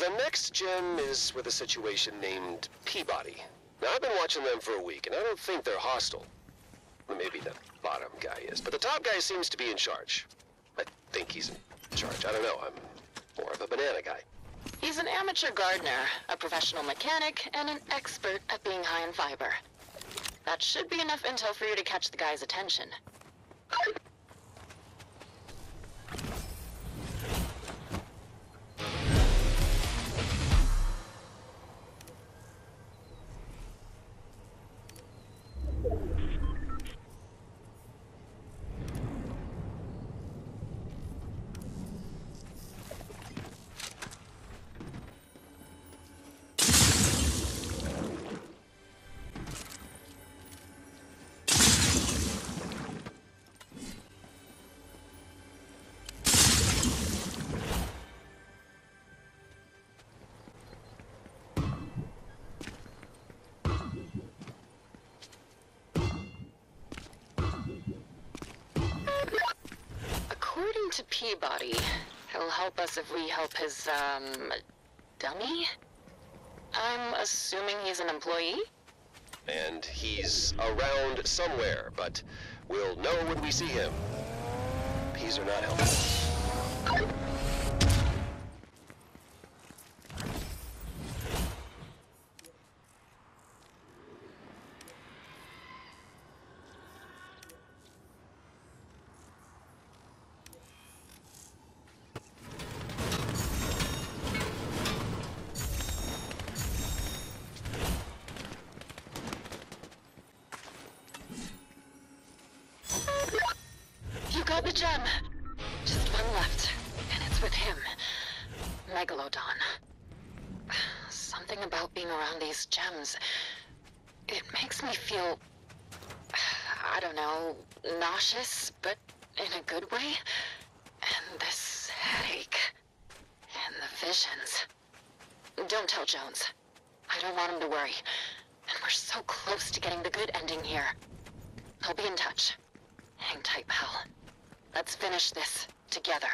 The next gem is with a situation named Peabody. Now, I've been watching them for a week, and I don't think they're hostile. Maybe the bottom guy is, but the top guy seems to be in charge. I think he's in charge. I don't know. I'm more of a banana guy. He's an amateur gardener, a professional mechanic, and an expert at being high in fiber. That should be enough intel for you to catch the guy's attention. To Peabody, he'll help us if we help his, um, dummy? I'm assuming he's an employee? And he's around somewhere, but we'll know when we see him. Peas are not helpful. Got the gem. Just one left, and it's with him. Megalodon. Something about being around these gems. It makes me feel... I don't know, nauseous, but in a good way. And this headache. And the visions. Don't tell Jones. I don't want him to worry. And we're so close to getting the good ending here. I'll be in touch. Hang tight, pal. Let's finish this together.